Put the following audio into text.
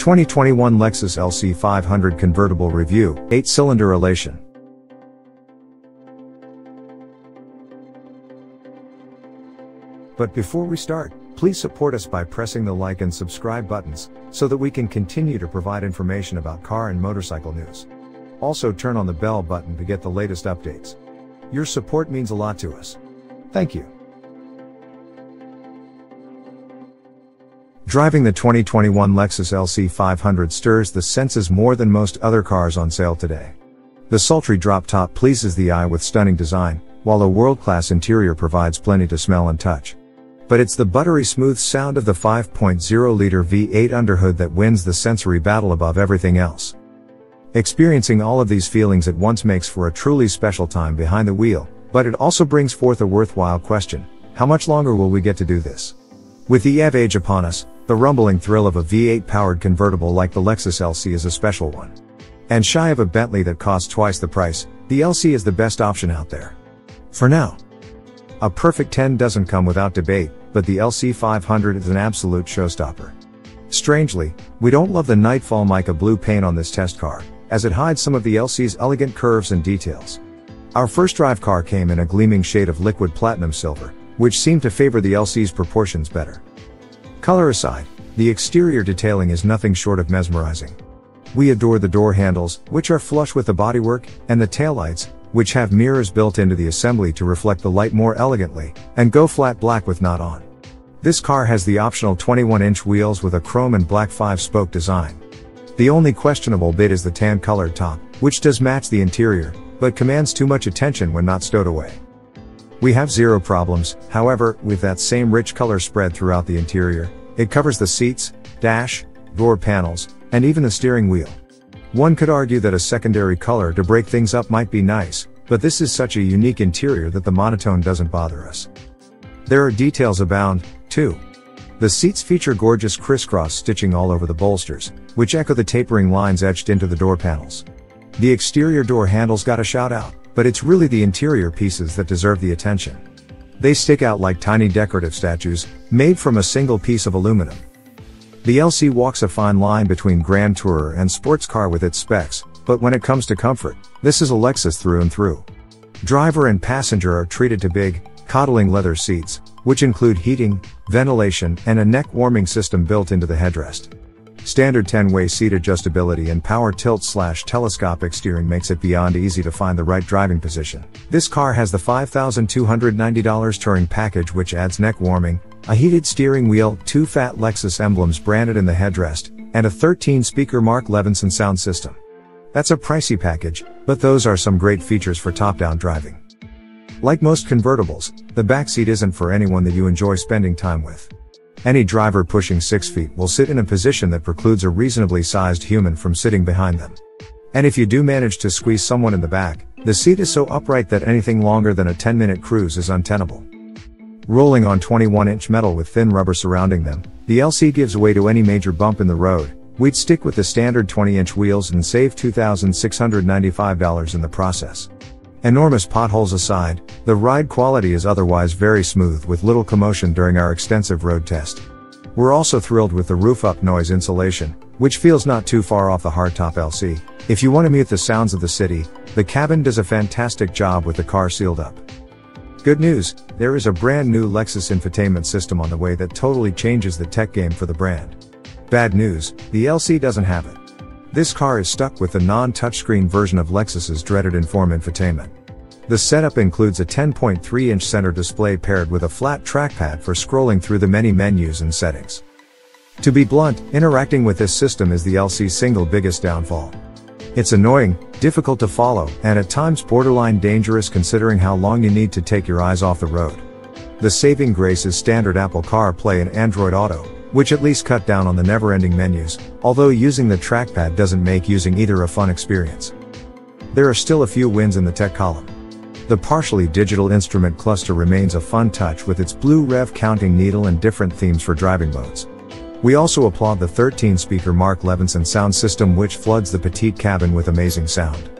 2021 Lexus LC 500 convertible review, 8-cylinder elation. But before we start, please support us by pressing the like and subscribe buttons, so that we can continue to provide information about car and motorcycle news. Also turn on the bell button to get the latest updates. Your support means a lot to us. Thank you. Driving the 2021 Lexus LC 500 stirs the senses more than most other cars on sale today. The sultry drop top pleases the eye with stunning design, while a world-class interior provides plenty to smell and touch. But it's the buttery smooth sound of the 5.0-liter V8 underhood that wins the sensory battle above everything else. Experiencing all of these feelings at once makes for a truly special time behind the wheel, but it also brings forth a worthwhile question. How much longer will we get to do this? With the EV age upon us, the rumbling thrill of a V8 powered convertible like the Lexus LC is a special one. And shy of a Bentley that costs twice the price, the LC is the best option out there. For now. A perfect 10 doesn't come without debate, but the LC 500 is an absolute showstopper. Strangely, we don't love the Nightfall mica blue paint on this test car, as it hides some of the LC's elegant curves and details. Our first drive car came in a gleaming shade of liquid platinum silver, which seemed to favor the LC's proportions better. Color aside, the exterior detailing is nothing short of mesmerizing. We adore the door handles, which are flush with the bodywork, and the taillights, which have mirrors built into the assembly to reflect the light more elegantly, and go flat black with not on. This car has the optional 21-inch wheels with a chrome and black 5-spoke design. The only questionable bit is the tan colored top, which does match the interior, but commands too much attention when not stowed away. We have zero problems, however, with that same rich color spread throughout the interior. It covers the seats, dash, door panels, and even the steering wheel. One could argue that a secondary color to break things up might be nice, but this is such a unique interior that the monotone doesn't bother us. There are details abound, too. The seats feature gorgeous crisscross stitching all over the bolsters, which echo the tapering lines etched into the door panels. The exterior door handles got a shout out but it's really the interior pieces that deserve the attention. They stick out like tiny decorative statues, made from a single piece of aluminum. The LC walks a fine line between Grand Tourer and sports car with its specs, but when it comes to comfort, this is a Lexus through and through. Driver and passenger are treated to big, coddling leather seats, which include heating, ventilation, and a neck warming system built into the headrest. Standard 10-way seat adjustability and power tilt slash telescopic steering makes it beyond easy to find the right driving position. This car has the $5,290 touring package which adds neck warming, a heated steering wheel, two fat Lexus emblems branded in the headrest, and a 13-speaker Mark Levinson sound system. That's a pricey package, but those are some great features for top-down driving. Like most convertibles, the backseat isn't for anyone that you enjoy spending time with. Any driver pushing 6 feet will sit in a position that precludes a reasonably sized human from sitting behind them. And if you do manage to squeeze someone in the back, the seat is so upright that anything longer than a 10 minute cruise is untenable. Rolling on 21 inch metal with thin rubber surrounding them, the LC gives way to any major bump in the road. We'd stick with the standard 20 inch wheels and save $2,695 in the process. Enormous potholes aside, the ride quality is otherwise very smooth with little commotion during our extensive road test. We're also thrilled with the roof-up noise insulation, which feels not too far off the hardtop LC. If you want to mute the sounds of the city, the cabin does a fantastic job with the car sealed up. Good news, there is a brand new Lexus infotainment system on the way that totally changes the tech game for the brand. Bad news, the LC doesn't have it. This car is stuck with the non-touchscreen version of Lexus's dreaded Enform infotainment. The setup includes a 10.3-inch center display paired with a flat trackpad for scrolling through the many menus and settings. To be blunt, interacting with this system is the LC's single biggest downfall. It's annoying, difficult to follow, and at times borderline dangerous considering how long you need to take your eyes off the road. The saving grace is standard Apple CarPlay and Android Auto, which at least cut down on the never-ending menus, although using the trackpad doesn't make using either a fun experience. There are still a few wins in the tech column. The partially digital instrument cluster remains a fun touch with its blue rev counting needle and different themes for driving modes. We also applaud the 13-speaker Mark Levinson sound system which floods the petite cabin with amazing sound.